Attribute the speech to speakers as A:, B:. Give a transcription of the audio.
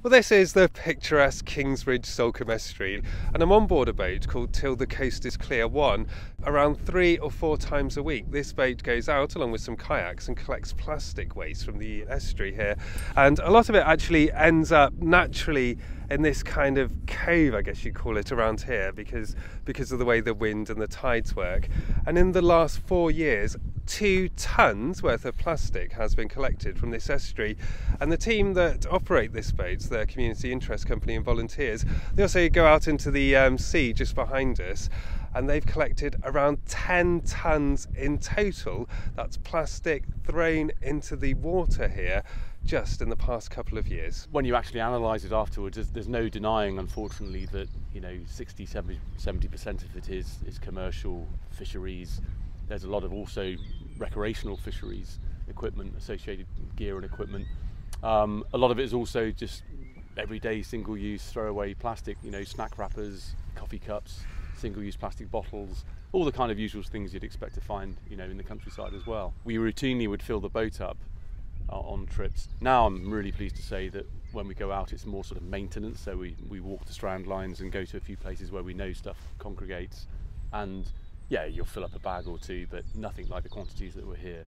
A: Well, this is the picturesque Kingsbridge Salcombe Estuary, and I'm on board a boat called Till the Coast is Clear 1. Around three or four times a week, this boat goes out along with some kayaks and collects plastic waste from the estuary here. And a lot of it actually ends up naturally in this kind of cave, I guess you call it, around here because, because of the way the wind and the tides work. And in the last four years, two tons worth of plastic has been collected from this estuary. And the team that operate this boat the community interest company and volunteers they also go out into the um, sea just behind us. And they've collected around 10 tons in total. That's plastic thrown into the water here just in the past couple of years.
B: When you actually analyse it afterwards, there's, there's, no denying, unfortunately, that you know 60, 70 percent of it is is commercial fisheries. There's a lot of also recreational fisheries equipment, associated gear and equipment. Um, a lot of it is also just everyday single-use throwaway plastic, you know, snack wrappers, coffee cups, single-use plastic bottles, all the kind of usual things you'd expect to find, you know, in the countryside as well. We routinely would fill the boat up on trips. Now I'm really pleased to say that when we go out, it's more sort of maintenance. So we, we walk the strand lines and go to a few places where we know stuff congregates and yeah, you'll fill up a bag or two, but nothing like the quantities that were here.